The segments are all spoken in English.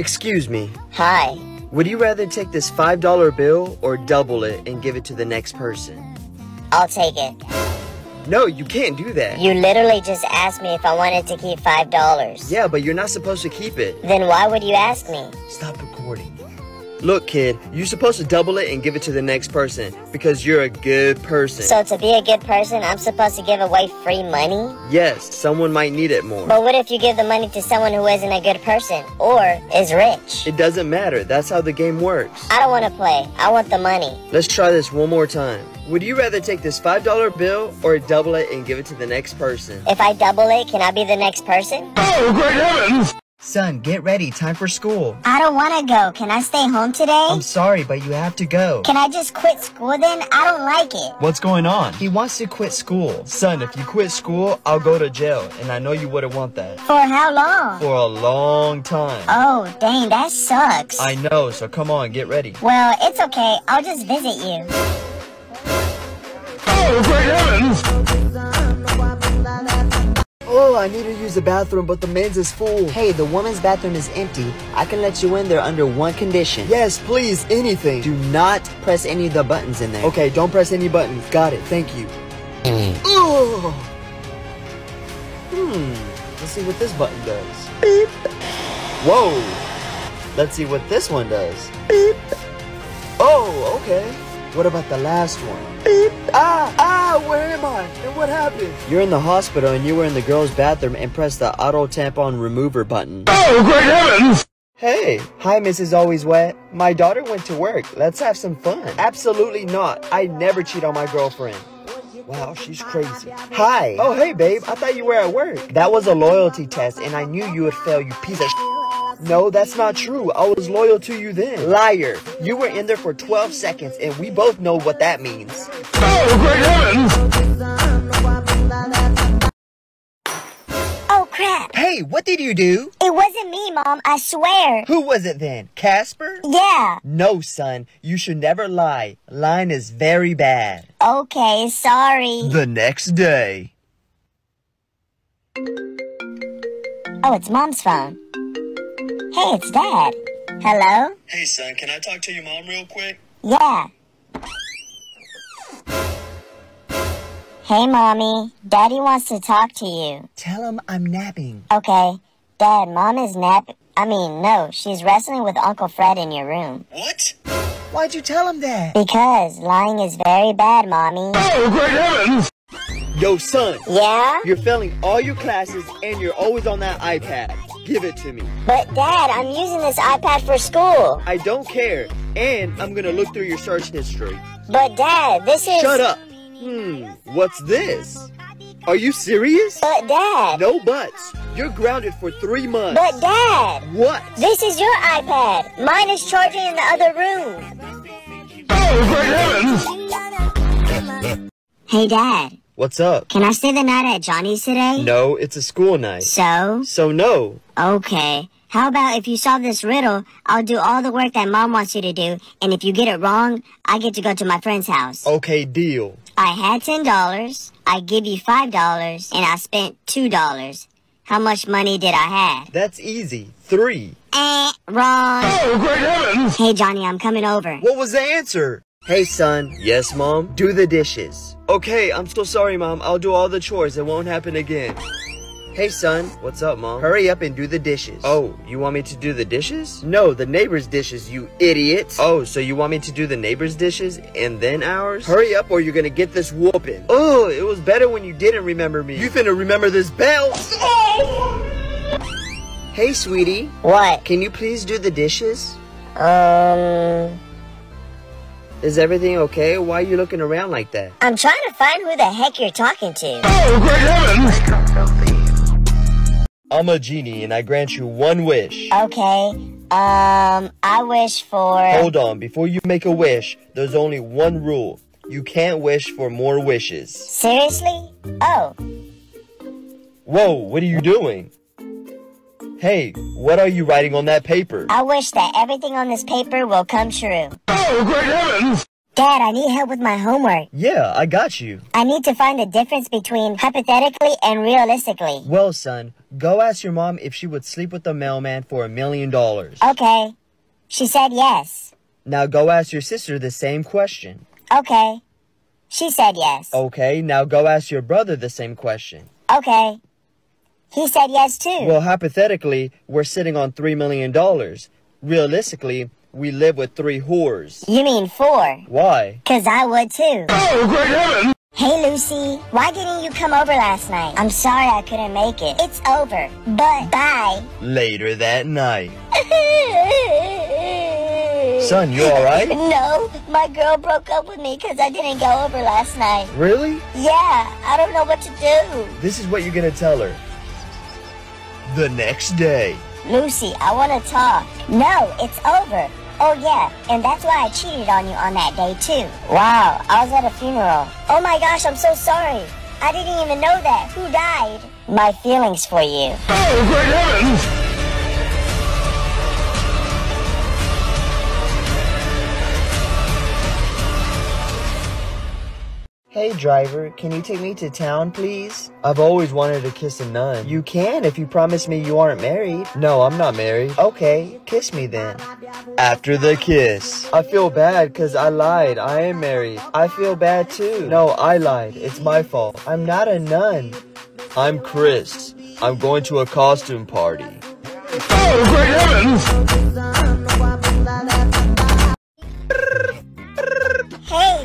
Excuse me. Hi. Would you rather take this $5 bill or double it and give it to the next person? I'll take it. No, you can't do that. You literally just asked me if I wanted to keep $5. Yeah, but you're not supposed to keep it. Then why would you ask me? Stop recording. Look, kid, you're supposed to double it and give it to the next person because you're a good person. So to be a good person, I'm supposed to give away free money? yes, someone might need it more. But what if you give the money to someone who isn't a good person or is rich? It doesn't matter. That's how the game works. I don't want to play. I want the money. Let's try this one more time. Would you rather take this $5 bill or double it and give it to the next person? If I double it, can I be the next person? Oh, Son, get ready. Time for school. I don't want to go. Can I stay home today? I'm sorry, but you have to go. Can I just quit school then? I don't like it. What's going on? He wants to quit school. Son, if you quit school, I'll go to jail, and I know you wouldn't want that. For how long? For a long time. Oh, dang, that sucks. I know, so come on, get ready. Well, it's okay. I'll just visit you. Oh, I need to use the bathroom, but the men's is full. Hey, the woman's bathroom is empty. I can let you in there under one condition. Yes, please, anything. Do not press any of the buttons in there. Okay, don't press any buttons. Got it, thank you. Ugh. Hmm, let's see what this button does. Beep. Whoa. Let's see what this one does. Beep. Oh, okay. What about the last one? Beep. Ah, ah, where am I? And what happened? You're in the hospital and you were in the girl's bathroom and pressed the auto tampon remover button. Oh, great heavens! Hey, hi Mrs. Always Wet. My daughter went to work. Let's have some fun. Absolutely not. I never cheat on my girlfriend. Wow, she's crazy. Hi. Oh, hey, babe. I thought you were at work. That was a loyalty test, and I knew you would fail, you piece of No, that's not true. I was loyal to you then. Liar. You were in there for 12 seconds, and we both know what that means. Oh, great heavens! Oh, crap. Hey, what did you do? It wasn't me, Mom. I swear. Who was it then? Casper? Yeah. No, son. You should never lie. Lying is very bad. Okay, sorry. The next day. Oh, it's Mom's phone. Hey, it's Dad. Hello? Hey, son, can I talk to your mom real quick? Yeah. Hey, Mommy. Daddy wants to talk to you. Tell him I'm napping. Okay. Dad, Mom is nap. I mean, no, she's wrestling with Uncle Fred in your room. What? Why'd you tell him that? Because lying is very bad, Mommy. Oh, great heavens! Yo, son, Yeah? you're failing all your classes and you're always on that iPad. Give it to me. But, Dad, I'm using this iPad for school. I don't care. And I'm gonna look through your search history. But, Dad, this is. Shut up. Hmm, what's this? Are you serious? But, Dad. No buts. You're grounded for three months. But, Dad. What? This is your iPad. Mine is charging in the other room. Oh, great heavens! Hey, Dad. What's up? Can I stay the night at Johnny's today? No, it's a school night. So? So no. Okay. How about if you solve this riddle, I'll do all the work that Mom wants you to do, and if you get it wrong, I get to go to my friend's house. Okay, deal. I had $10, I give you $5, and I spent $2. How much money did I have? That's easy. Three. Eh, wrong. Oh, great heavens! Hey, Johnny, I'm coming over. What was the answer? Hey, son. Yes, mom. Do the dishes. Okay, I'm so sorry, mom. I'll do all the chores. It won't happen again. Hey, son. What's up, mom? Hurry up and do the dishes. Oh, you want me to do the dishes? No, the neighbor's dishes, you idiot. Oh, so you want me to do the neighbor's dishes and then ours? Hurry up or you're gonna get this whooping. Oh, it was better when you didn't remember me. You finna remember this belt. Hey, sweetie. What? Can you please do the dishes? Um, Is everything okay? Why are you looking around like that? I'm trying to find who the heck you're talking to. Oh, great heavens! I'm a genie and I grant you one wish. Okay. Um, I wish for. Hold on, before you make a wish, there's only one rule. You can't wish for more wishes. Seriously? Oh, Whoa, what are you doing? Hey, what are you writing on that paper? I wish that everything on this paper will come true. Oh, great heavens! Dad, I need help with my homework. Yeah, I got you. I need to find the difference between hypothetically and realistically. Well, son, go ask your mom if she would sleep with the mailman for a million dollars. Okay. She said yes. Now go ask your sister the same question. Okay. She said yes. Okay, now go ask your brother the same question. Okay. He said yes too. Well, hypothetically, we're sitting on $3 million. Realistically, we live with three whores. you mean four? Why? Cause I would too. Oh, great heavens! Hey Lucy, why didn't you come over last night? I'm sorry I couldn't make it. It's over. But bye. Later that night. Son, you alright? No, my girl broke up with me because I didn't go over last night. Really? Yeah, I don't know what to do. This is what you're gonna tell her. The next day. Lucy, I want to talk. No, it's over. Oh yeah, and that's why I cheated on you on that day too. Wow, I was at a funeral. Oh my gosh, I'm so sorry. I didn't even know that. Who died? My feelings for you. Oh, great heavens! Hey driver, can you take me to town, please? I've always wanted to kiss a nun. You can if you promise me you aren't married. No, I'm not married. Okay, kiss me then. After the kiss. I feel bad because I lied. I am married. I feel bad too. No, I lied. It's my fault. I'm not a nun. I'm Chris. I'm going to a costume party. Oh, great heavens!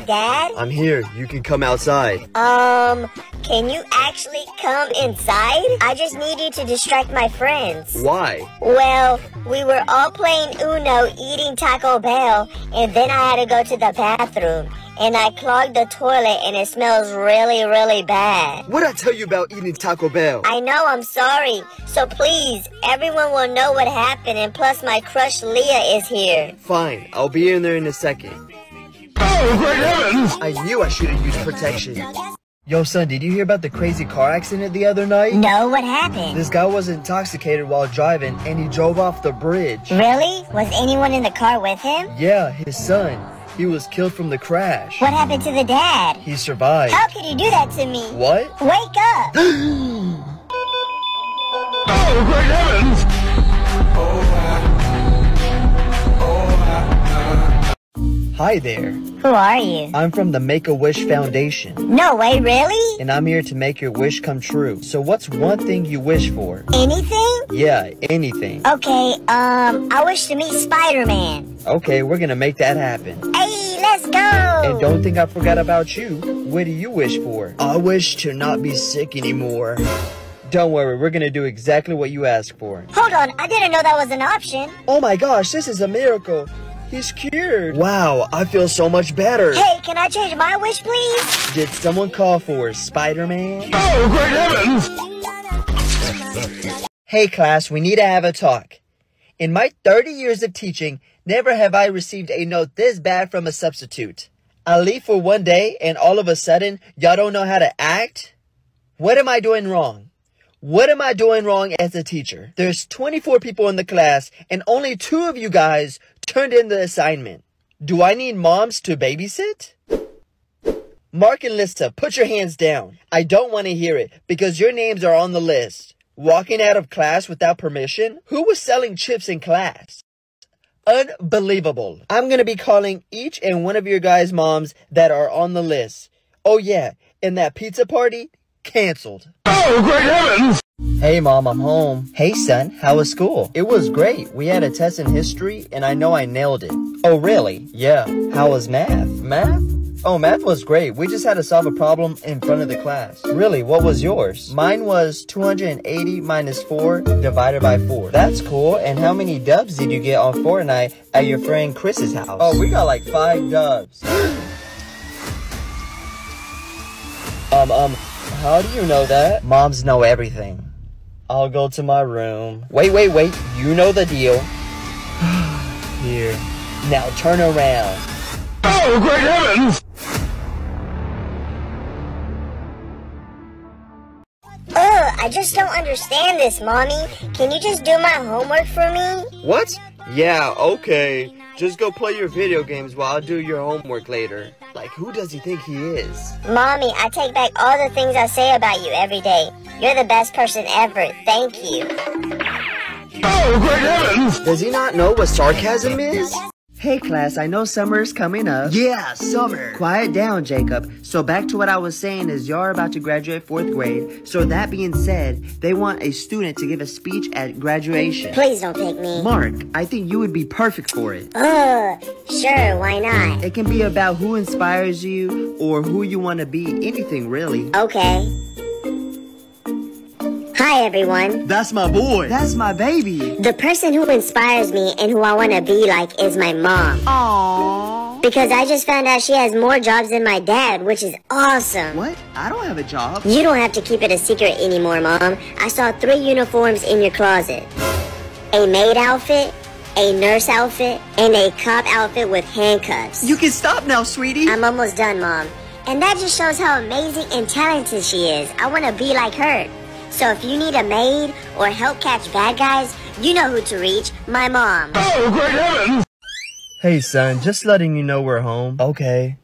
Dad. I'm here. You can come outside. Um, can you actually come inside? I just need you to distract my friends. Why? Well, we were all playing Uno, eating Taco Bell, and then I had to go to the bathroom. And I clogged the toilet, and it smells really, really bad. What'd I tell you about eating Taco Bell? I know, I'm sorry. So please, everyone will know what happened, and plus my crush Leah is here. Fine. I'll be in there in a second. Oh, great heavens! I knew I should have used protection. Yo, son, did you hear about the crazy car accident the other night? No, what happened? This guy was intoxicated while driving and he drove off the bridge. Really? Was anyone in the car with him? Yeah, his son. He was killed from the crash. What happened to the dad? He survived. How could you do that to me? What? Wake up! Oh, great heavens! Hi there. Who are you? I'm from the Make-A-Wish Foundation, No way, really? and I'm here to make your wish come true. So what's one thing you wish for? Anything? Yeah, anything. Okay, um, I wish to meet Spider-Man. Okay, we're gonna make that happen. Hey, let's go! And don't think I forgot about you. What do you wish for? I wish to not be sick anymore. Don't worry, we're gonna do exactly what you asked for. Hold on, I didn't know that was an option. Oh my gosh, this is a miracle. He's cured. Wow, I feel so much better. Hey, can I change my wish, please? Did someone call for Spider-Man? Oh, great heavens! Hey class, we need to have a talk. In my 30 years of teaching, never have I received a note this bad from a substitute. I leave for one day and all of a sudden, y'all don't know how to act? What am I doing wrong? What am I doing wrong as a teacher? There's 24 people in the class and only two of you guys turned in the assignment. Do I need moms to babysit? Mark and Lista, put your hands down. I don't want to hear it because your names are on the list. Walking out of class without permission? Who was selling chips in class? Unbelievable. I'm going to be calling each and one of your guys' moms that are on the list. Oh yeah, and that pizza party? Canceled. Oh, great heavens! Hey mom, I'm home. Hey son, how was school? It was great. We had a test in history and I know I nailed it. Oh really? Yeah. How was math? Math? Oh, math was great. We just had to solve a problem in front of the class. Really, what was yours? Mine was 280 minus 4 divided by 4. That's cool. And how many dubs did you get on Fortnite at your friend Chris's house? Oh, we got like 5 dubs. um, um, how do you know that? Moms know everything. I'll go to my room. Wait, wait, wait. You know the deal. Here. Now turn around. Oh, great heavens! Ugh, I just don't understand this, Mommy. Can you just do my homework for me? What? Yeah, okay. Just go play your video games while I'll do your homework later. Like, who does he think he is? Mommy, I take back all the things I say about you every day. You're the best person ever. Thank you. Oh, great heavens! Does he not know what sarcasm is? Hey class, I know summer is coming up. Yeah, summer. Quiet down, Jacob. So back to what I was saying is y'all are about to graduate fourth grade. So that being said, they want a student to give a speech at graduation. Please don't pick me. Mark, I think you would be perfect for it. Ugh, sure, why not? It can be about who inspires you or who you want to be, anything really. Okay. Hi, everyone. That's my boy. That's my baby. The person who inspires me and who I want to be like is my mom. Aww. Because I just found out she has more jobs than my dad, which is awesome. What? I don't have a job. You don't have to keep it a secret anymore, Mom. I saw three uniforms in your closet a maid outfit, a nurse outfit, and a cop outfit with handcuffs. You can stop now, sweetie. I'm almost done, Mom. And that just shows how amazing and talented she is. I want to be like her. So if you need a maid or help catch bad guys, you know who to reach my mom. Oh, great heavens! Hey, son, just letting you know we're home. Okay.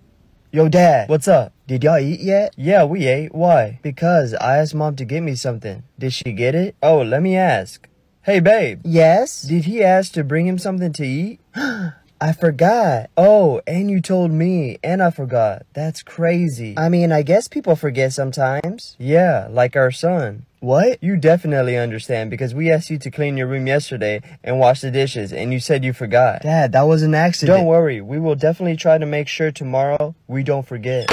Yo, Dad, what's up? Did y'all eat yet? Yeah, we ate. Why? Because I asked Mom to get me something. Did she get it? Oh, let me ask. Hey, babe. Yes? Did he ask to bring him something to eat? I forgot. Oh, and you told me, and I forgot. That's crazy. I mean, I guess people forget sometimes. Yeah, like our son. What? You definitely understand because we asked you to clean your room yesterday and wash the dishes, and you said you forgot. Dad, that was an accident. Don't worry, we will definitely try to make sure tomorrow we don't forget.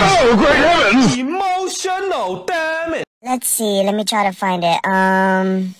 Oh, great heavens! Emotional, damn it! Let's see, let me try to find it. Um.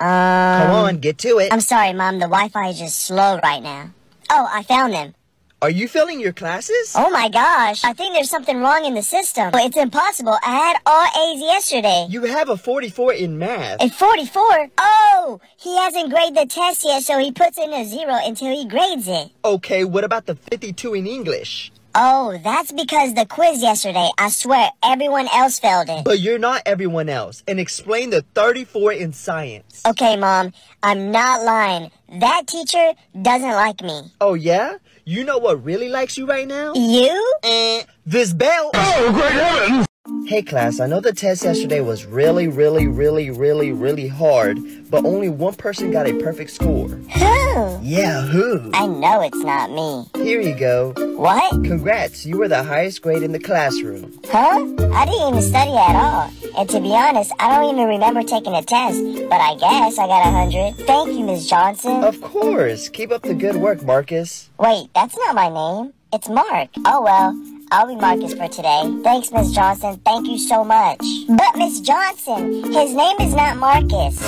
Um. Come on, get to it. I'm sorry, Mom, the Wi Fi is just slow right now. Oh, I found them. Are you failing your classes? Oh my gosh, I think there's something wrong in the system. It's impossible. I had all A's yesterday. You have a 44 in math. A 44? Oh, he hasn't graded the test yet, so he puts in a zero until he grades it. Okay, what about the 52 in English? Oh, that's because the quiz yesterday. I swear, everyone else failed it. But you're not everyone else. And explain the 34 in science. Okay, Mom, I'm not lying. That teacher doesn't like me. Oh, yeah? You know what really likes you right now? You? Eh, this bell. Oh, great heavens! Hey class, I know the test yesterday was really, really, really, really, really hard, but only one person got a perfect score. Who? Yeah, who? I know it's not me. Here you go. What? Congrats, you were the highest grade in the classroom. Huh? I didn't even study at all. And to be honest, I don't even remember taking a test, but I guess I got a hundred. Thank you, Miss Johnson. Of course. Keep up the good work, Marcus. Wait, that's not my name. It's Mark. Oh well, I'll be Marcus for today. Thanks, Miss Johnson. Thank you so much. But Miss Johnson, his name is not Marcus.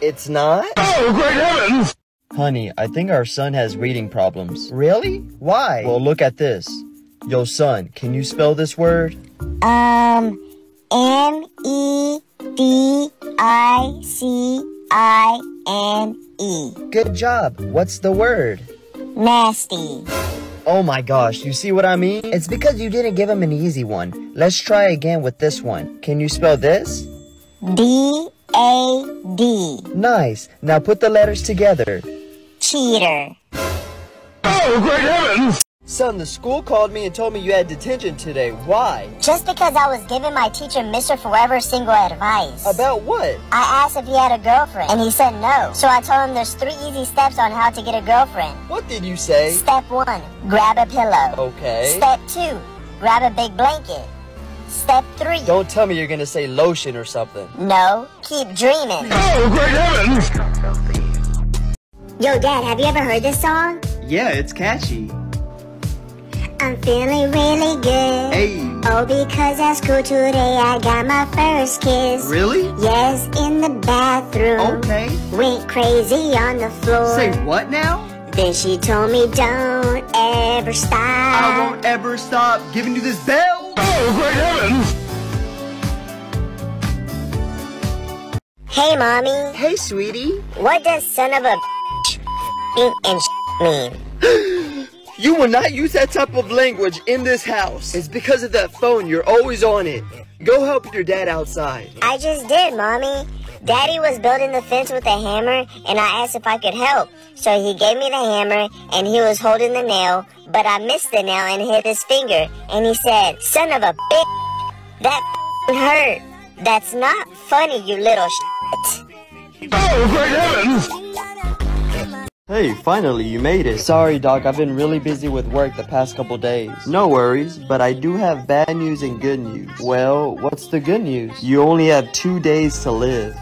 It's not? Oh, great heavens! Honey, I think our son has reading problems. Really? Why? Well, look at this. Yo, son, can you spell this word? Um, M E D I C I N E. good job. What's the word? Nasty. Oh my gosh, you see what I mean? It's because you didn't give him an easy one. Let's try again with this one. Can you spell this? D A D. Nice. Now put the letters together. Cheater. Oh, great heavens! Son, the school called me and told me you had detention today. Why? Just because I was giving my teacher Mr. Forever single advice. About what? I asked if he had a girlfriend, and he said no. So I told him there's three easy steps on how to get a girlfriend. What did you say? Step one, grab a pillow. Okay. Step two, grab a big blanket. Step three, Don't tell me you're gonna say lotion or something. no, keep dreaming. Oh, great heavens! Yo, Dad, have you ever heard this song? Yeah, it's catchy. I'm feeling really good. Hey. Oh, because at school today I got my first kiss. Really? Yes, in the bathroom. Okay. Went crazy on the floor. Say what now? Then she told me don't ever stop. I won't ever stop giving you this bell. Oh, great heavens! Hey, mommy. Hey, sweetie. What does son of a and mean? You will not use that type of language in this house. It's because of that phone. You're always on it. Go help your dad outside. I just did, mommy. Daddy was building the fence with a hammer, and I asked if I could help. So he gave me the hammer, and he was holding the nail, but I missed the nail and hit his finger. And he said, Son of a bitch, that hurt. That's not funny, you little shit. Oh, great heavens! Hey, finally, you made it. Sorry, Doc, I've been really busy with work the past couple days. No worries, but I do have bad news and good news. Well, what's the good news? You only have two days to live.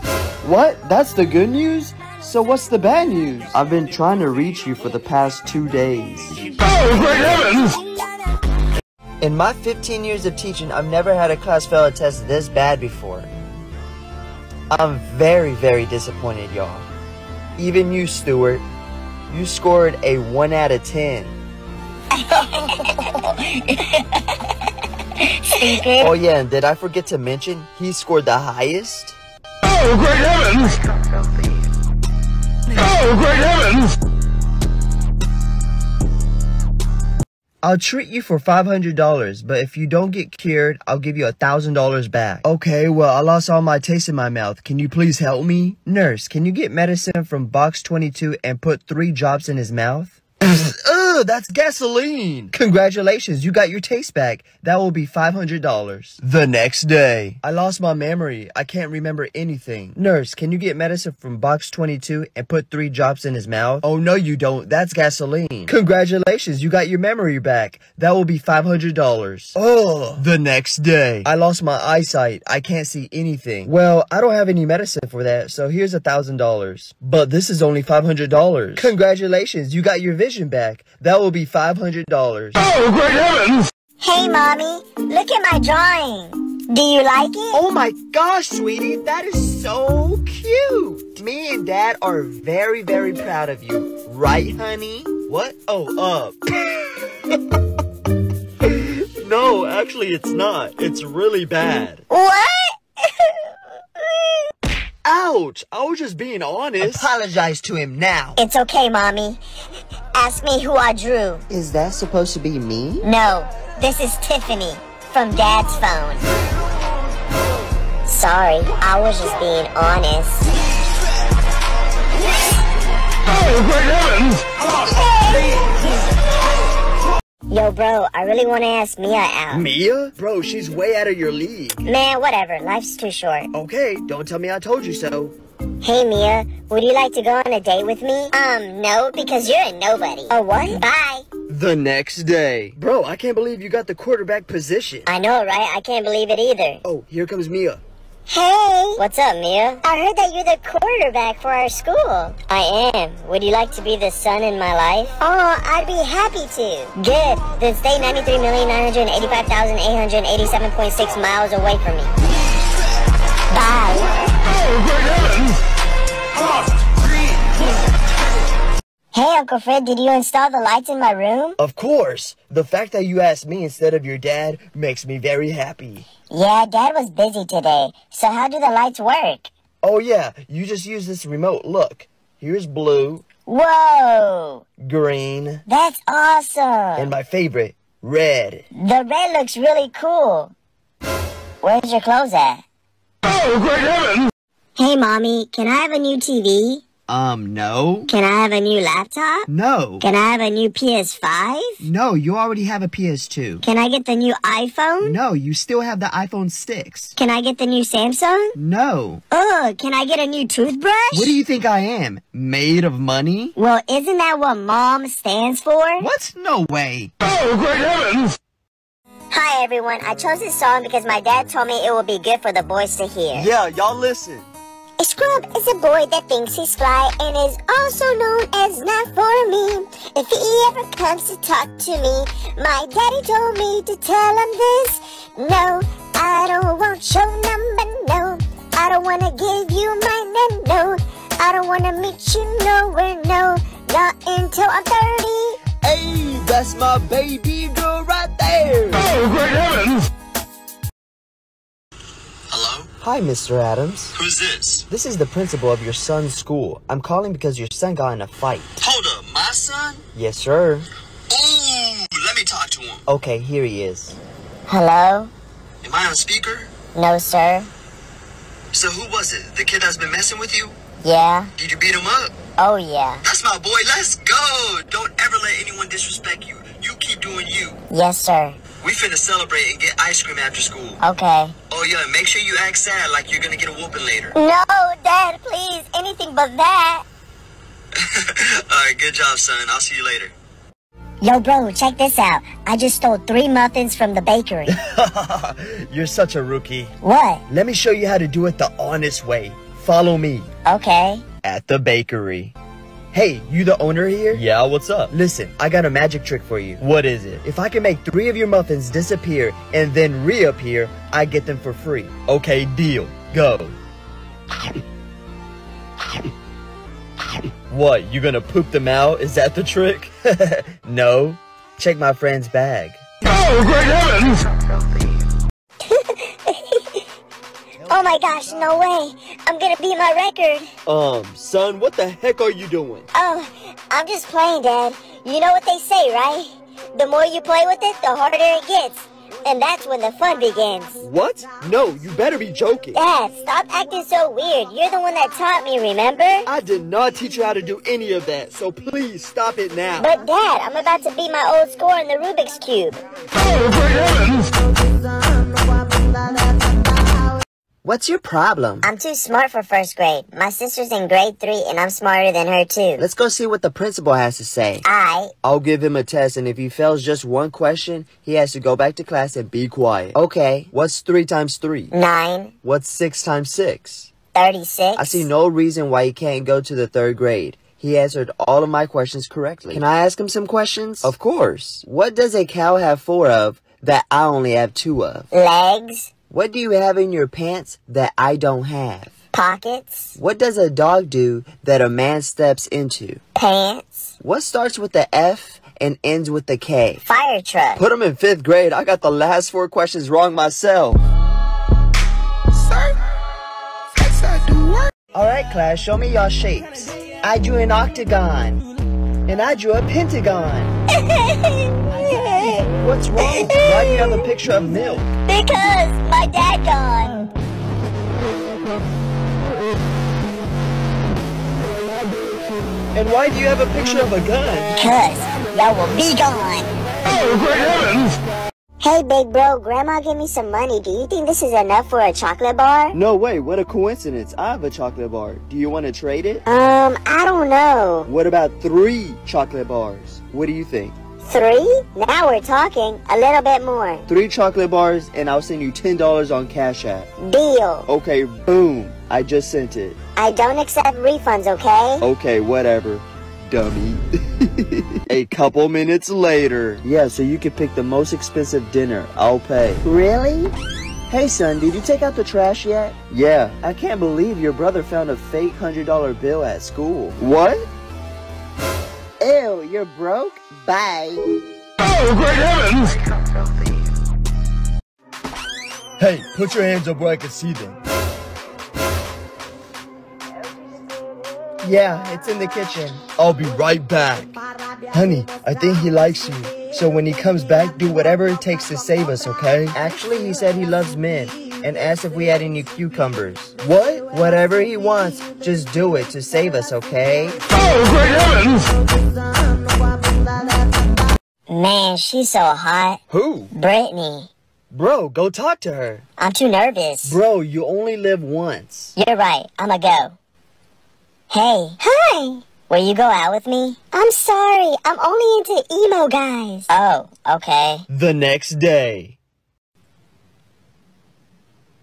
What? That's the good news? So what's the bad news? I've been trying to reach you for the past two days. Oh, great heavens! In my 15 years of teaching, I've never had a class fail a test this bad before. I'm very, very disappointed, y'all. Even you, Stuart. You scored a 1 out of 10. Oh yeah, and did I forget to mention, he scored the highest? Oh, great heavens! Oh, great heavens! I'll treat you for $500, but if you don't get cured, I'll give you $1,000 back. Okay, well, I lost all my taste in my mouth. Can you please help me? Nurse, can you get medicine from box 22 and put three drops in his mouth? Ugh, that's gasoline. Congratulations, you got your taste back. That will be $500. The next day. I lost my memory. I can't remember anything. Nurse, can you get medicine from box 22 and put three drops in his mouth? Oh, no, you don't. That's gasoline. Congratulations, you got your memory back. That will be $500. Oh, the next day. I lost my eyesight. I can't see anything. Well, I don't have any medicine for that, so here's a $1,000. But this is only $500. Congratulations, you got your vision back. That will be $500. Oh, great heavens! Hey, Mommy, look at my drawing. Do you like it? Oh my gosh, sweetie, that is so cute. Me and dad are very, very proud of you. Right, honey? What? Oh, uh. no, actually, it's not. It's really bad. What? Ouch! I was just being honest. Apologize to him now. it's okay, Mommy. Ask me who I drew. Is that supposed to be me? No, this is Tiffany from Dad's phone. Sorry, I was just being honest. Oh, great heavens! Yo, bro, I really want to ask Mia out. Mia? Bro, she's way out of your league. Man, whatever. Life's too short. Okay, don't tell me I told you so. Hey, Mia, would you like to go on a date with me? Um, no, because you're a nobody. Oh, what? Bye. The next day. Bro, I can't believe you got the quarterback position. I know, right? I can't believe it either. Oh, here comes Mia. Hey! What's up, Mia? I heard that you're the quarterback for our school. I am. Would you like to be the son in my life? Oh, I'd be happy to. Good. Then stay 93,985,887.6 miles away from me. Bye. Oh, great heavens! Hey, Uncle Fred, did you install the lights in my room? Of course. The fact that you asked me instead of your dad makes me very happy. Yeah, Dad was busy today. So how do the lights work? Oh yeah, you just use this remote. Look, here's blue, Whoa! green, That's awesome! and my favorite, red. The red looks really cool. Where's your clothes at? Oh, great heavens! Hey, Mommy, can I have a new TV? Um, no. Can I have a new laptop? No. Can I have a new PS5? No, you already have a PS2. Can I get the new iPhone? No, you still have the iPhone 6. Can I get the new Samsung? No. Ugh, can I get a new toothbrush? What do you think I am? Made of money? Well, isn't that what mom stands for? What? No way. Oh, great heavens! Hi, everyone. I chose this song because my dad told me it would be good for the boys to hear. Yeah, y'all listen. A scrub is a boy that thinks he's fly and is also known as not for me. If he ever comes to talk to me, my daddy told me to tell him this. No, I don't want your number, no. I don't wanna give you mine, and no. I don't wanna meet you nowhere, no. Not until I'm 30. Hey, that's my baby girl right there. Hi, Mr. Adams. Who's this? This is the principal of your son's school. I'm calling because your son got in a fight. Hold up, my son? Yes, sir. Ooh, let me talk to him. Okay, here he is. Hello? Am I on speaker? No, sir. So who was it? The kid that's been messing with you? Yeah. Did you beat him up? Oh, yeah. That's my boy. Let's go. Don't ever let anyone disrespect you. You keep doing you. Yes, sir. We finna celebrate and get ice cream after school. Okay. Oh yeah, make sure you act sad like you're gonna get a whooping later. No, Dad, please. Anything but that. Alright, good job, son. I'll see you later. Yo, bro, check this out. I just stole three muffins from the bakery. You're such a rookie. what? Let me show you how to do it the honest way. Follow me Okay. at the bakery. Hey, you the owner here? Yeah, what's up? Listen, I got a magic trick for you. What is it? If I can make three of your muffins disappear and then reappear, I get them for free. Okay, deal. Go. What, you gonna poop them out? Is that the trick? no. Check my friend's bag. Oh, great heavens! Oh my gosh, no way. I'm gonna beat my record. Um, son, what the heck are you doing? Oh, I'm just playing, Dad. You know what they say, right? The more you play with it, the harder it gets. And that's when the fun begins. What? No, you better be joking. Dad, stop acting so weird. You're the one that taught me, remember? I did not teach you how to do any of that, so please stop it now. But Dad, I'm about to beat my old score in the Rubik's Cube. What's your problem? I'm too smart for first grade. My sister's in grade three and I'm smarter than her too. Let's go see what the principal has to say. I, I'll give him a test, and if he fails just one question, he has to go back to class and be quiet. Okay, what's 3 times 3? nine, What's 6 times 6? 36. I see no reason why he can't go to the third grade. He answered all of my questions correctly. Can I ask him some questions? Of course. What does a cow have four of that I only have two of? Legs, What do you have in your pants that I don't have? pockets, What does a dog do that a man steps into? pants, What starts with the F and ends with the K? fire truck. Put them in fifth grade. I got the last four questions wrong myself. Alright, class, show me your shapes. I drew an octagon. And I drew a pentagon. What's wrong? Why do you have a picture of milk? because my dad gone. And why do you have a picture of a gun? Because y'all will be gone. Oh, great heavens! Hey, big bro, grandma gave me some money. Do you think this is enough for a chocolate bar? No way, what a coincidence. I have a chocolate bar. Do you want to trade it? Um, I don't know. What about three chocolate bars? What do you think? Three? Now we're talking. A little bit more. Three chocolate bars, and I'll send you $10 on Cash App. Deal. Okay, boom. I just sent it. I don't accept refunds, okay? Okay, whatever, dummy. A couple minutes later. Yeah, so you can pick the most expensive dinner. I'll pay. Really? Hey son, did you take out the trash yet? Yeah, I can't believe your brother found a fake $100 bill at school. What? Ew, you're broke? Bye. Oh, great heavens! Hey, put your hands up where I can see them. Yeah, it's in the kitchen. I'll be right back. Honey, I think he likes you. So when he comes back, do whatever it takes to save us, okay? Actually, he said he loves men and asked if we had any cucumbers. What? Whatever he wants, just do it to save us, okay? Oh, great heavens! Man, she's so hot. Who? Brittany. Bro, go talk to her. I'm too nervous. Bro, you only live once. You're right. I'ma go. Hey. Hi. Will you go out with me? I'm sorry. I'm only into emo guys. Oh, okay. The next day.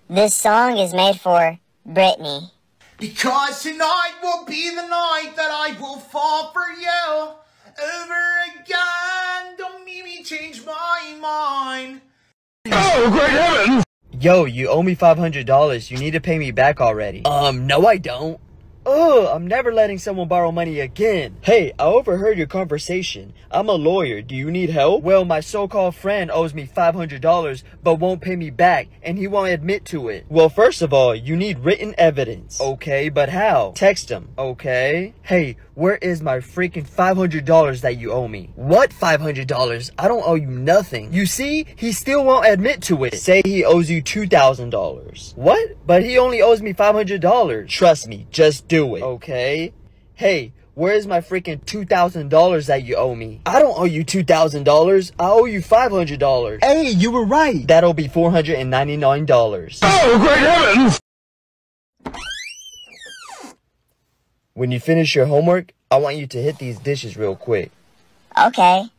This song is made for Brittany. Because tonight will be the night that I will fall for you over again. Don't make me change my mind. Oh, great heavens! Yo, you owe me $500. You need to pay me back already. Um, no I don't. Ugh, I'm never letting someone borrow money again. Hey, I overheard your conversation. I'm a lawyer. Do you need help? Well, my so-called friend owes me $500, but won't pay me back, and he won't admit to it. Well, first of all, you need written evidence. Okay, but how? Text him. Okay. Hey, where is my freaking $500 that you owe me? What $500? I don't owe you nothing. You see, he still won't admit to it. Say he owes you $2,000. What? But he only owes me $500. Trust me, just do it. Okay? Hey, Where's my freaking $2,000 that you owe me? I don't owe you $2,000. I owe you $500. Hey, you were right. That'll be $499. Oh, great heavens! When you finish your homework, I want you to hit these dishes real quick. Okay.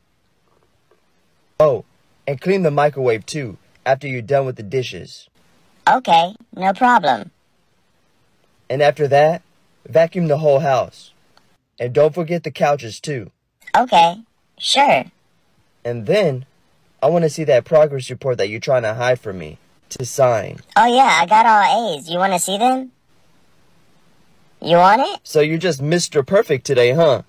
Oh, and clean the microwave too after you're done with the dishes. Okay, no problem. And after that, vacuum the whole house. And don't forget the couches too. Okay, sure. And then, I want to see that progress report that you're trying to hide from me to sign. Oh yeah, I got all A's. You want to see them? You want it? So you're just Mr. Perfect today, huh?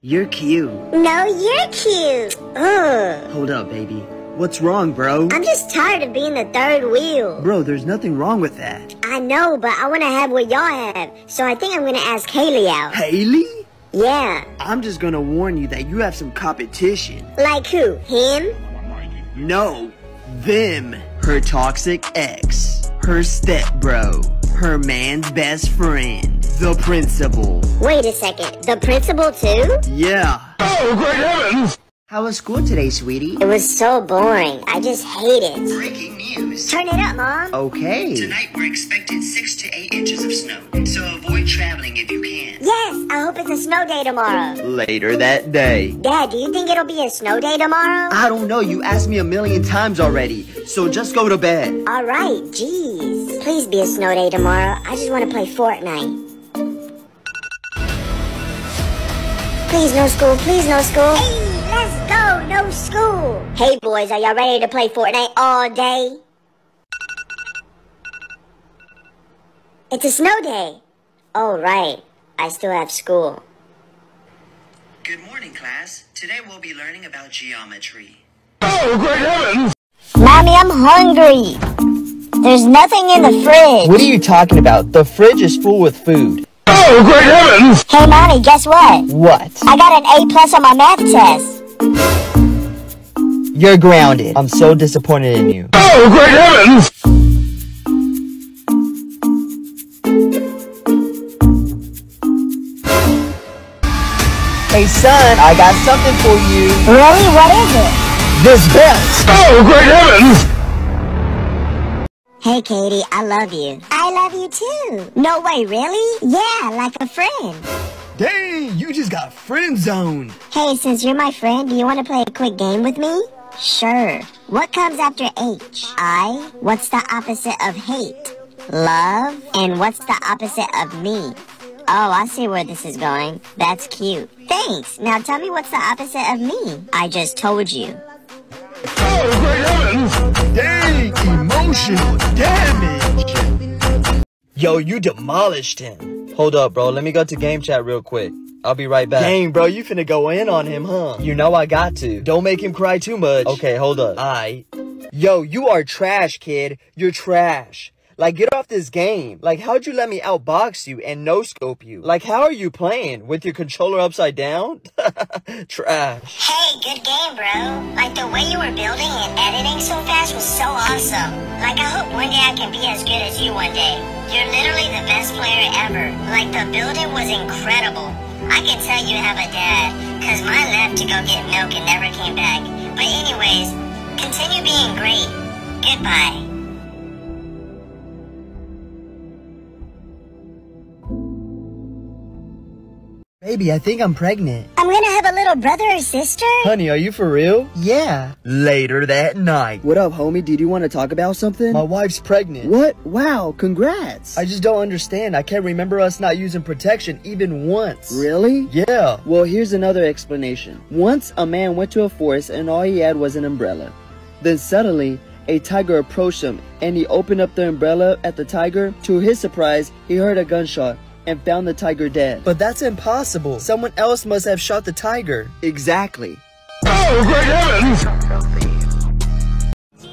You're cute. No, you're cute. Ugh. Hold up, baby. What's wrong, bro? I'm just tired of being the third wheel. Bro, there's nothing wrong with that. I know, but I want to have what y'all have. So I think I'm going to ask Haley out. Haley? Yeah. I'm just gonna warn you that you have some competition. Like who? Him? No, them. Her toxic ex. Her step bro. Her man's best friend. The principal. Wait a second. The principal too? Yeah. Oh, great heavens! How was school today, sweetie? It was so boring. I just hate it. Breaking news. Turn it up, Mom. Okay. Tonight we're expected six to eight inches of snow, so avoid traveling if you can. Yes, I hope it's a snow day tomorrow. Later that day. Dad, do you think it'll be a snow day tomorrow? I don't know, you asked me a million times already, so just go to bed. All right, jeez. Please be a snow day tomorrow. I just want to play Fortnite. Please no school, please no school. Hey, let's go, no school. Hey boys, are y'all ready to play Fortnite all day? It's a snow day. Oh, right. I still have school. Good morning, class. Today we'll be learning about geometry. Oh, great heavens! Mommy, I'm hungry. There's nothing in the fridge. What are you talking about? The fridge is full with food. Oh, great heavens! Hey, Mommy, guess what? What? I got an A plus on my math test. You're grounded. I'm so disappointed in you. Oh, great heavens! Hey son, I got something for you. Really? What is it? This belt. Oh, great heavens! Hey, Katie, I love you. I love you too. No way, really? Yeah, like a friend. Dang, you just got friend zoned. Hey, since you're my friend, do you want to play a quick game with me? Sure. What comes after H? I. What's the opposite of hate? Love. And what's the opposite of me? Oh, I see where this is going. That's cute. Thanks. Now tell me what's the opposite of me. I just told you. Oh, great heavens! Dang, emotional damage. Yo, you demolished him. Hold up, bro. Let me go to game chat real quick. I'll be right back. Dang, bro, you finna go in on him, huh? You know I got to. Don't make him cry too much. Okay, hold up. I. Yo, you are trash, kid. You're trash. Like, get off this game. Like, how'd you let me outbox you and no-scope you? Like, how are you playing? With your controller upside down? trash. Hey, good game, bro. Like the way you were building and editing so fast was so awesome. Like I hope one day I can be as good as you one day. You're literally the best player ever. Like the building was incredible. I can tell you have a dad, cause mine left to go get milk and never came back. But anyways, continue being great. Goodbye. Baby, I think I'm pregnant. I'm gonna have a little brother or sister? Honey, are you for real? Yeah. Later that night. What up, homie? Did you want to talk about something? My wife's pregnant. What? Wow, congrats. I just don't understand. I can't remember us not using protection even once. Really? Yeah. Well, here's another explanation. Once a man went to a forest and all he had was an umbrella. Then suddenly, a tiger approached him and he opened up the umbrella at the tiger. To his surprise, he heard a gunshot and found the tiger dead. But that's impossible. Someone else must have shot the tiger. Exactly. Oh, great heavens!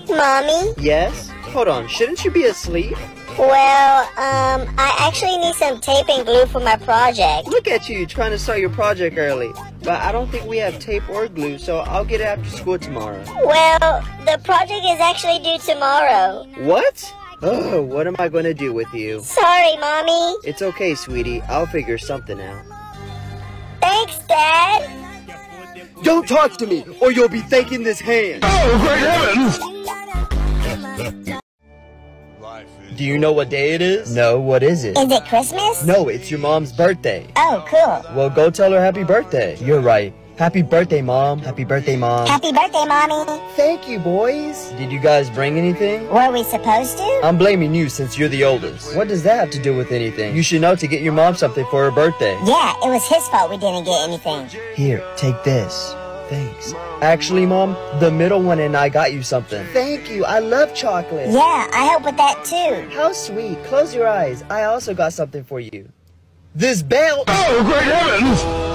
Mommy? Yes? Hold on, shouldn't you be asleep? Well, um, I actually need some tape and glue for my project. Look at you trying to start your project early. But I don't think we have tape or glue, so I'll get it after school tomorrow. Well, the project is actually due tomorrow. What? Oh, what am I going to do with you? Sorry, Mommy. It's okay, sweetie. I'll figure something out. Thanks, Dad. Don't talk to me, or you'll be thanking this hand. Oh, great heavens! Do you know what day it is? No, what is it? Is it Christmas? No, it's your mom's birthday. Oh, cool. Well, go tell her happy birthday. You're right. Happy birthday, Mom. Happy birthday, Mom. Happy birthday, Mommy. Thank you, boys. Did you guys bring anything? Were we supposed to? I'm blaming you since you're the oldest. What does that have to do with anything? You should know to get your mom something for her birthday. Yeah, it was his fault we didn't get anything. Here, take this. Thanks. Actually, Mom, the middle one and I got you something. Thank you. I love chocolate. Yeah, I help with that too. How sweet. Close your eyes. I also got something for you. This belt. Oh, great heavens!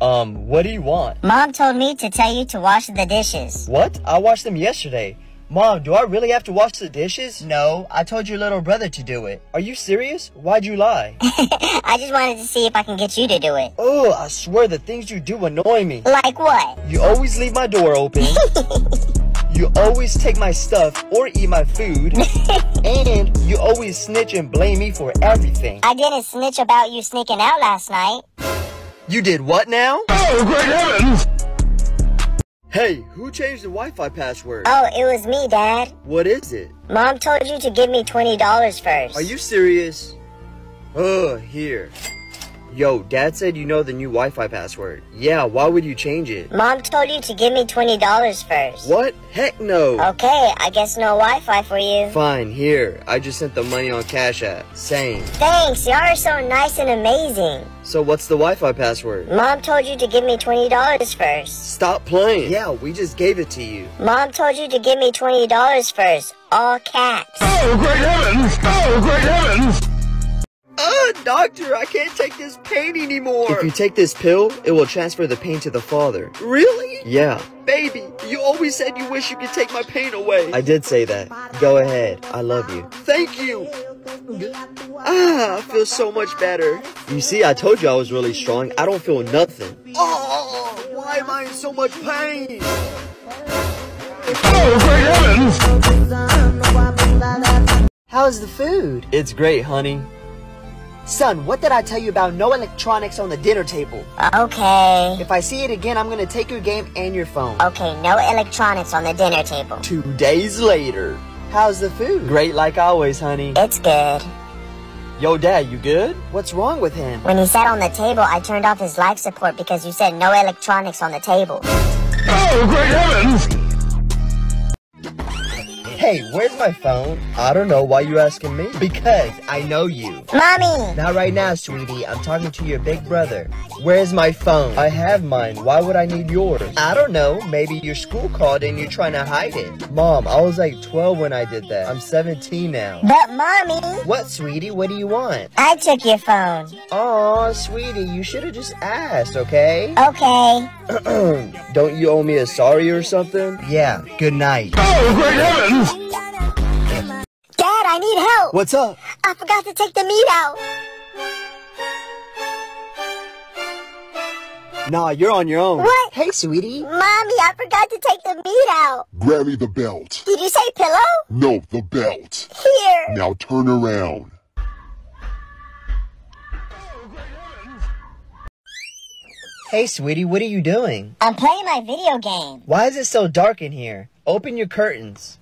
Um, what do you want? Mom told me to tell you to wash the dishes. What? I washed them yesterday. Mom, do I really have to wash the dishes? No, I told your little brother to do it. Are you serious? Why'd you lie? I just wanted to see if I can get you to do it. oh, I swear the things you do annoy me. Like what? You always leave my door open. you always take my stuff or eat my food. and you always snitch and blame me for everything. I didn't snitch about you sneaking out last night. You did what now? Oh, great heavens! Hey, who changed the Wi-Fi password? Oh, it was me, Dad. What is it? Mom told you to give me $20 first. Are you serious? Ugh, here. Yo, Dad said you know the new Wi-Fi password. Yeah, why would you change it? Mom told you to give me $20 first. What? Heck no. Okay, I guess no Wi-Fi for you. Fine, here. I just sent the money on Cash App. Same. Thanks, y'all are so nice and amazing. So what's the Wi-Fi password? Mom told you to give me $20 first. Stop playing. Yeah, we just gave it to you. Mom told you to give me $20 first. All caps. Oh, great heavens! Oh, great heavens! Uh, doctor, I can't take this pain anymore. If you take this pill, it will transfer the pain to the father. really? Yeah, Baby, you always said you wish you could take my pain away. I did say that. Go ahead. I love you. Thank you. Ah, I feel so much better. You see, I told you I was really strong. I don't feel nothing. Oh, why am I in so much pain? Oh, great heavens! How's the food? It's great, honey. Son, what did I tell you about no electronics on the dinner table? Okay. If I see it again, I'm gonna take your game and your phone. Okay, no electronics on the dinner table. Two days later. How's the food? Great like always, honey. It's good. Yo, Dad, you good? What's wrong with him? When he sat on the table, I turned off his life support because you said no electronics on the table. Oh, great heavens! Hey, where's my phone? I don't know. Why you asking me? Because I know you. Mommy! Not right now, sweetie. I'm talking to your big brother. Where's my phone? I have mine. Why would I need yours? I don't know. Maybe your school called and you're trying to hide it. Mom, I was like 12 when I did that. I'm 17 now. But Mommy! What, sweetie? What do you want? I took your phone. Aw, sweetie, you should have just asked, okay? Okay. Don't you owe me a sorry or something? Yeah, good night. Oh, great heavens! Dad, I need help. What's up? I forgot to take the meat out. Nah, you're on your own. What? Hey, sweetie. Mommy, I forgot to take the meat out. Granny the belt. Did you say pillow? No, the belt. Here. Now turn around. Hey, sweetie, what are you doing? I'm playing my video game. Why is it so dark in here? Open your curtains.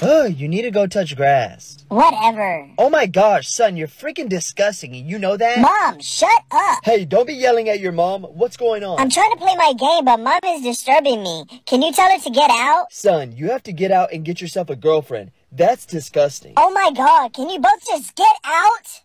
Oh, you need to go touch grass. Whatever. Oh my gosh, son, you're freaking disgusting. You know that? Mom, shut up. Hey, don't be yelling at your mom. What's going on? I'm trying to play my game, but Mom is disturbing me. Can you tell her to get out? Son, you have to get out and get yourself a girlfriend. That's disgusting. Oh my god, can you both just get out?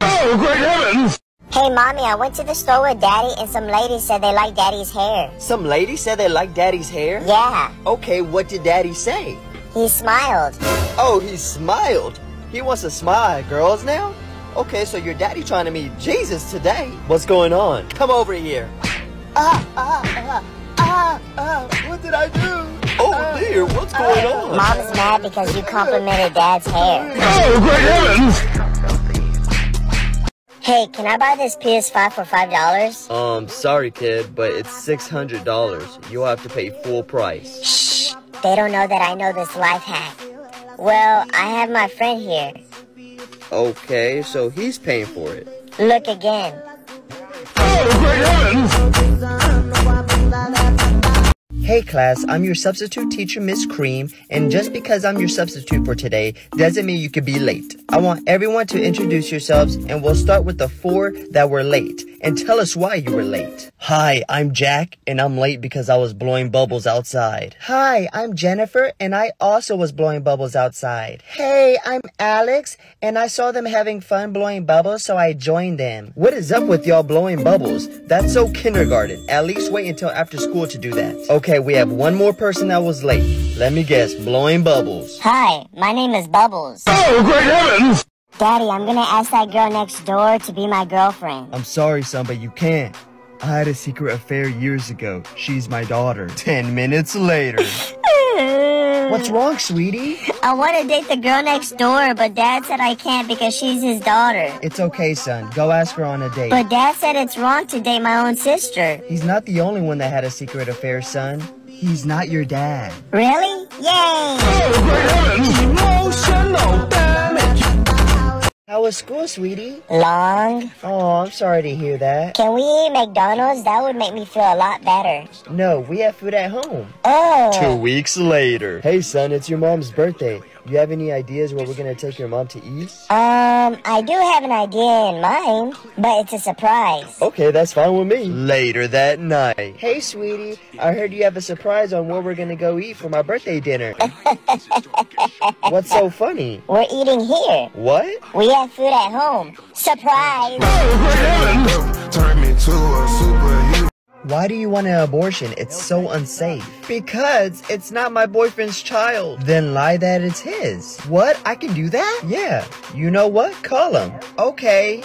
Oh, great heavens! Hey, Mommy, I went to the store with Daddy, and some ladies said they like Daddy's hair. Some lady said they like daddy's hair? Yeah, Okay, what did daddy say? he smiled. Oh, he smiled. He wants to smile girls now? Okay, so your daddy trying to meet Jesus today. What's going on? Come over here. Ah, ah, ah, ah, ah, what did I do? Oh dear, what's going on? Mom's mad because you complimented Dad's hair. Oh, great heavens! Hey, can I buy this PS5 for $5? Um, sorry kid, but it's $600. You'll have to pay full price. Shh, they don't know that I know this life hack. Well, I have my friend here. Okay, so he's paying for it. Look again. Oh, great heavens! Hey class, I'm your substitute teacher, Miss Cream, and just because I'm your substitute for today doesn't mean you can be late. I want everyone to introduce yourselves, and we'll start with the four that were late, and tell us why you were late. Hi, I'm Jack, and I'm late because I was blowing bubbles outside. Hi, I'm Jennifer, and I also was blowing bubbles outside. Hey, I'm Alex, and I saw them having fun blowing bubbles, so I joined them. What is up with y'all blowing bubbles? That's so kindergarten. At least wait until after school to do that. Okay, we have one more person that was late. Let me guess, blowing bubbles. Hi, my name is Bubbles. Oh, great heavens! Daddy, I'm gonna ask that girl next door to be my girlfriend. I'm sorry, son, but you can't. I had a secret affair years ago. She's my daughter. Ten minutes later. What's wrong, sweetie? I wanna date the girl next door, but Dad said I can't because she's his daughter. It's okay, son. Go ask her on a date. But Dad said it's wrong to date my own sister. He's not the only one that had a secret affair, son. He's not your dad. Really? Yay! How was school, sweetie? Long. Oh, I'm sorry to hear that. Can we eat McDonald's? That would make me feel a lot better. No, we have food at home. Oh. Two weeks later. Hey, son, it's your mom's birthday. You have any ideas where we're gonna take your mom to eat? Um, I do have an idea in mind, but it's a surprise. Okay, that's fine with me. Later that night. Hey, sweetie, I heard you have a surprise on where we're gonna go eat for my birthday dinner. What's so funny? We're eating here. What? We have food at home. Surprise! Oh, great heavens! Turn me to a superhero. Why do you want an abortion? It's so unsafe. Because it's not my boyfriend's child. Then lie that it's his. What? I can do that? Yeah. You know what? Call him. Okay.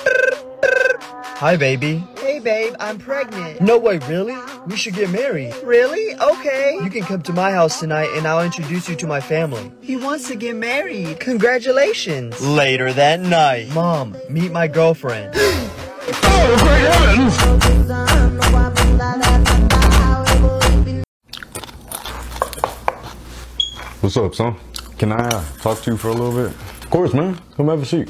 Hi, baby. Hey, babe, I'm pregnant. No way, really? We should get married. Really? Okay. You can come to my house tonight and I'll introduce you to my family. He wants to get married. Congratulations. Later that night. Mom, meet my girlfriend. Oh, great heavens! What's up, son? Can I uh, talk to you for a little bit? Of course, man. Come have a seat.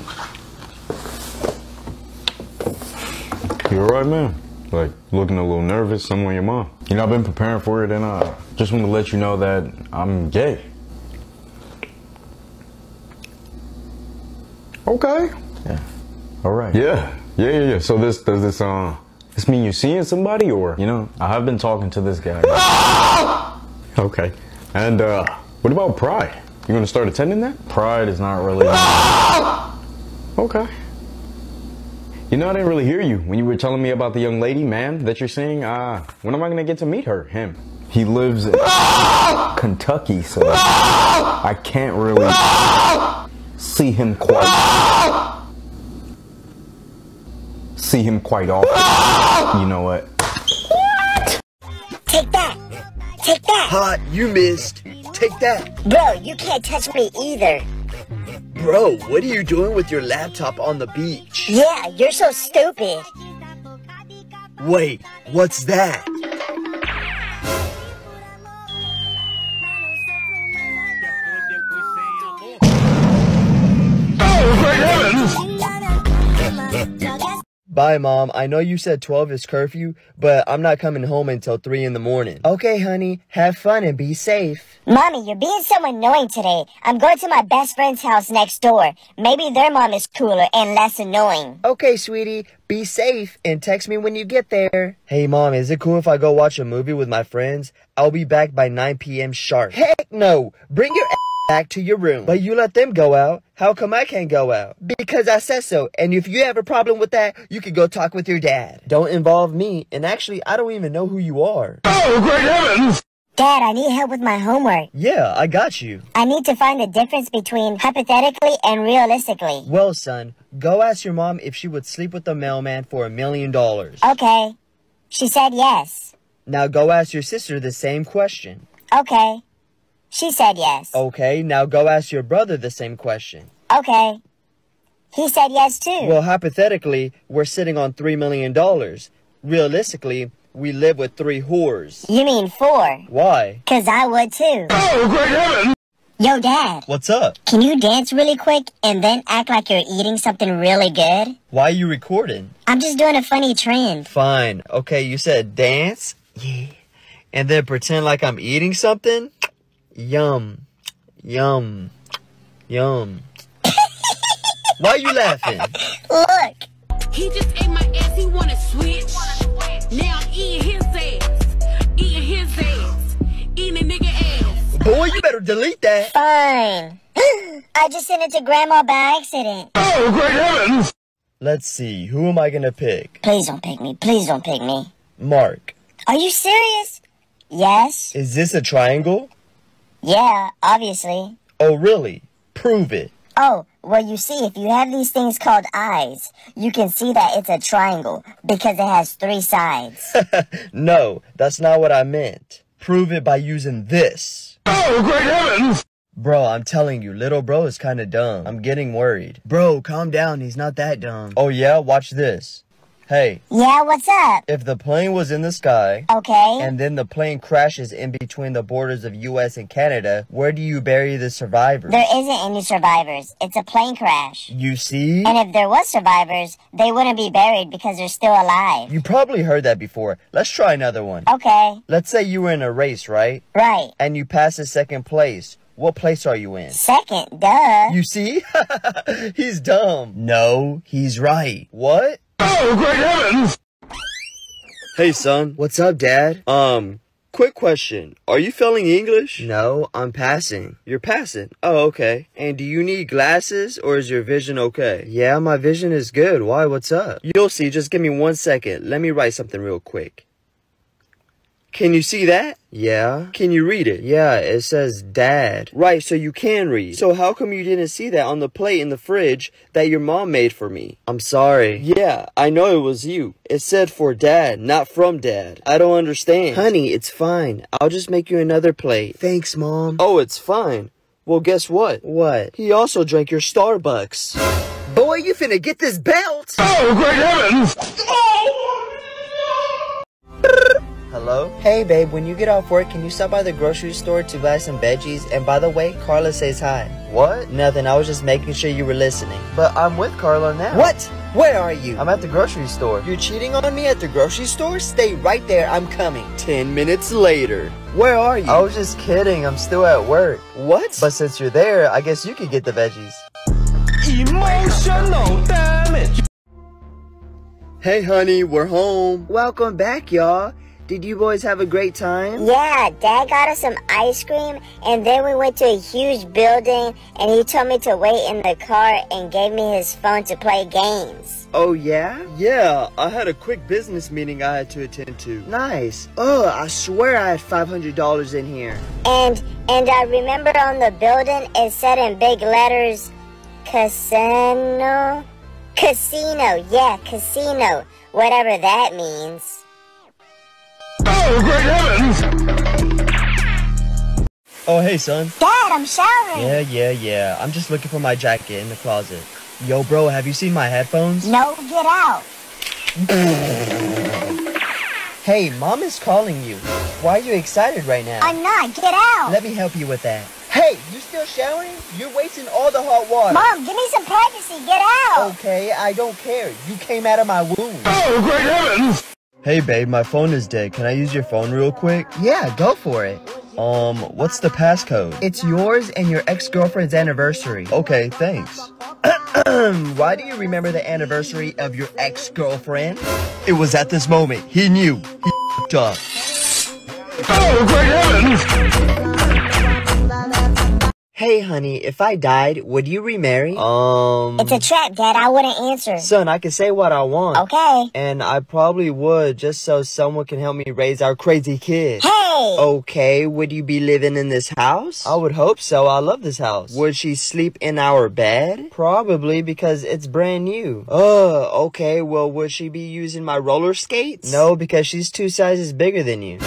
You alright, man? Like, looking a little nervous, with your mom. You know, I've been preparing for it, and uh, just want to let you know that I'm gay. Okay. Yeah. Alright. Yeah. Yeah, yeah, yeah. So this, does this, uh, this mean you're seeing somebody, or, you know, I have been talking to this guy. okay. And, uh, what about Pride? You gonna start attending that? Pride is not really. okay. You know, I didn't really hear you when you were telling me about the young lady, man, that you're seeing. Uh, when am I gonna get to meet her? Him. He lives in Kentucky, so I can't really see him quite. See him quite often. You know what? Take that! Take that! Hot, you missed. Take that. Bro, you can't touch me either. Bro, what are you doing with your laptop on the beach? Yeah, you're so stupid. Wait, what's that? Bye, Mom. I know you said 12 is curfew, but I'm not coming home until 3 in the morning. Okay, honey. Have fun and be safe. Mommy, you're being so annoying today. I'm going to my best friend's house next door. Maybe their mom is cooler and less annoying. Okay, sweetie. Be safe and text me when you get there. Hey, Mom, is it cool if I go watch a movie with my friends? I'll be back by 9 p.m. sharp. Heck no! Bring your back to your room. But you let them go out. How come I can't go out? Because I said so. And if you have a problem with that, you can go talk with your dad. Don't involve me. And actually, I don't even know who you are. Oh, great heavens! Dad, I need help with my homework. Yeah, I got you. I need to find the difference between hypothetically and realistically. Well, son, go ask your mom if she would sleep with the mailman for a million dollars. Okay. She said yes. Now go ask your sister the same question. Okay. She said yes. Okay, now go ask your brother the same question. Okay. He said yes too. Well, hypothetically, we're sitting on $3 million. Realistically, we live with three whores. you mean four? Why? Cause I would too. Oh, great heavens! Yo, Dad, What's up? can you dance really quick and then act like you're eating something really good? Why are you recording? I'm just doing a funny trend. Fine. Okay, you said dance? Yeah. And then pretend like I'm eating something? Yum. Yum. Yum. Why are you laughing? Look, He just ate my ass, he wanna switch. Now I'm eating his ass. Eating his ass. Eating a nigga ass. Boy, you better delete that. fine. I just sent it to Grandma by accident. Oh, great heavens! Let's see, who am I gonna pick? Please don't pick me. Please don't pick me. Mark. Are you serious? Yes. Is this a triangle? Yeah, obviously. Oh, really? Prove it. Oh, well, you see, if you have these things called eyes, you can see that it's a triangle because it has three sides. No, that's not what I meant. Prove it by using this. Oh, great heavens! Bro, I'm telling you, little bro is kinda dumb. I'm getting worried. Bro, calm down. He's not that dumb. Oh, yeah? Watch this. Hey, yeah, what's up? if the plane was in the sky, Okay. and then the plane crashes in between the borders of US and Canada, where do you bury the survivors? There isn't any survivors. It's a plane crash. You see? And if there was survivors, they wouldn't be buried because they're still alive. You probably heard that before. Let's try another one. Okay, Let's say you were in a race, right? right. And you pass the second place. What place are you in? Second, duh. You see? he's dumb. No, he's right. What? Oh, great heavens! Hey, son. What's up, Dad? Um, quick question. Are you failing English? No, I'm passing. You're passing? Oh, okay. And do you need glasses or is your vision okay? Yeah, my vision is good. Why? What's up? You'll see. Just give me one second. Let me write something real quick. Can you see that? Yeah. Can you read it? Yeah, it says dad. Right, so you can read. So how come you didn't see that on the plate in the fridge that your mom made for me? I'm sorry. Yeah, I know it was you. It said for dad, not from dad. I don't understand. Honey, it's fine. I'll just make you another plate. Thanks, mom. Oh, it's fine. Well, guess what? What? He also drank your Starbucks. Boy, you finna get this belt! Oh, great heavens! Oh! Hello? Hey, babe, when you get off work, can you stop by the grocery store to buy some veggies? And by the way, Carla says hi. What? Nothing, I was just making sure you were listening. But I'm with Carla now. What? Where are you? I'm at the grocery store. You're cheating on me at the grocery store? Stay right there, I'm coming. Ten minutes later. Where are you? I was just kidding, I'm still at work. What? But since you're there, I guess you could get the veggies. Emotional damage. Hey, honey, we're home. Welcome back, y'all. Did you boys have a great time? Yeah, Dad got us some ice cream, and then we went to a huge building, and he told me to wait in the car and gave me his phone to play games. Oh, yeah? Yeah, I had a quick business meeting I had to attend to. Nice. Oh, I swear I had $500 in here. And and I remember on the building it said in big letters, casino, casino. Yeah, casino. Whatever that means. Oh, great heavens! Oh, hey, son. Dad, I'm showering. Yeah, yeah, yeah. I'm just looking for my jacket in the closet. Yo, bro, have you seen my headphones? No, get out. Hey, mom is calling you. Why are you excited right now? I'm not. Get out. Let me help you with that. Hey, you still showering? You're wasting all the hot water. Mom, give me some privacy. Get out. Okay, I don't care. You came out of my womb. Oh, great heavens! Hey, babe, my phone is dead. Can I use your phone real quick? Yeah, go for it. Um, what's the passcode? It's yours and your ex-girlfriend's anniversary. Okay, thanks. Why do you remember the anniversary of your ex-girlfriend? It was at this moment. He knew. He f***ed up. Oh, great heavens! Hey, honey, if I died, would you remarry? Um. It's a trap, Dad. I wouldn't answer. Son, I can say what I want. Okay. And I probably would just so someone can help me raise our crazy kid. Hey! Okay, would you be living in this house? I would hope so. I love this house. Would she sleep in our bed? Probably because it's brand new. Uh, okay, well, would she be using my roller skates? No, because she's two sizes bigger than you.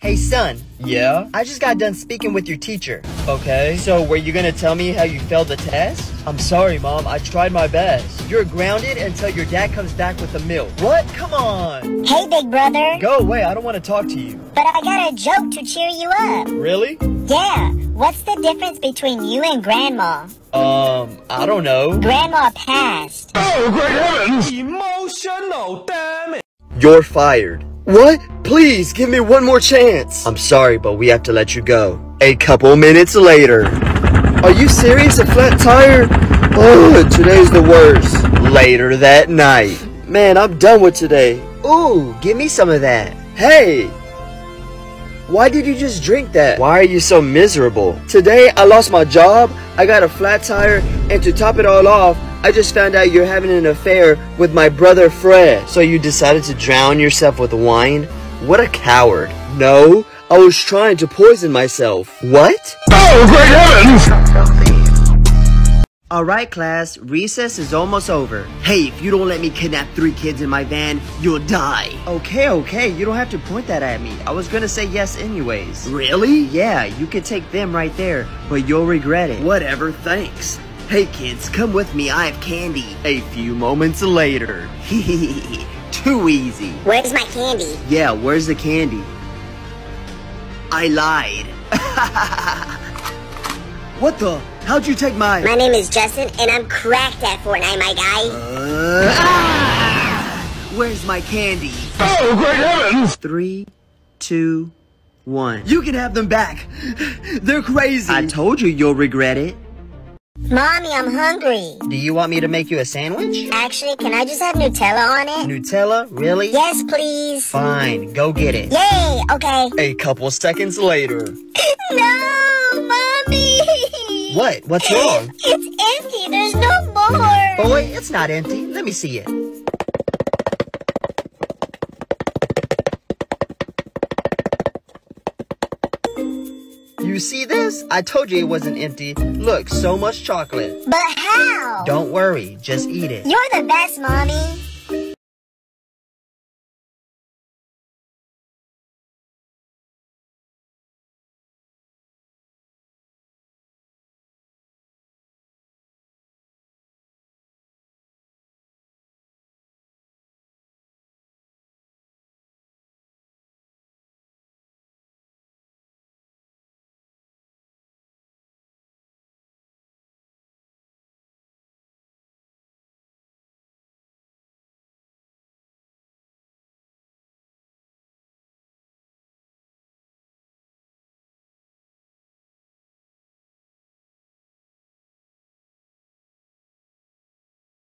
Hey, son. Yeah? I just got done speaking with your teacher. Okay. So, were you gonna tell me how you failed the test? I'm sorry, Mom. I tried my best. You're grounded until your dad comes back with the milk. What? Come on. Hey, big brother. Go away. I don't want to talk to you. But I got a joke to cheer you up. Really? Yeah. What's the difference between you and Grandma? Um, I don't know. Grandma passed. Oh, great heavens! Emotional, damn it. You're fired. What? Please, give me one more chance. I'm sorry, but we have to let you go. A couple minutes later. Are you serious? A flat tire? Oh, today's the worst. Later that night. Man, I'm done with today. Ooh, give me some of that. Hey! Why did you just drink that? Why are you so miserable? Today, I lost my job, I got a flat tire, and to top it all off, I just found out you're having an affair with my brother Fred. So you decided to drown yourself with wine? What a coward. No, I was trying to poison myself. What? Oh, great heavens! Alright class, recess is almost over. Hey, if you don't let me kidnap three kids in my van, you'll die. Okay, okay, you don't have to point that at me. I was gonna say yes anyways. Really? Yeah, you can take them right there, but you'll regret it. Whatever, thanks. Hey kids, come with me, I have candy. A few moments later. Too easy. Where's my candy? Yeah, where's the candy? I lied. what the? How'd you take my... My name is Justin, and I'm cracked at Fortnite, my guy. Uh, ah! Where's my candy? Oh, great heavens! Three, two, one. You can have them back. They're crazy. I told you you'll regret it. Mommy, I'm hungry. Do you want me to make you a sandwich? Actually, can I just have Nutella on it? Nutella? Really? Yes, please. Fine, go get it. Yay, okay. A couple seconds later. no, Mommy! What? What's wrong? It's empty, there's no more. Boy, it's not empty. Let me see it. You see this? I told you it wasn't empty. Look, so much chocolate. But how? Don't worry, just eat it. You're the best, Mommy.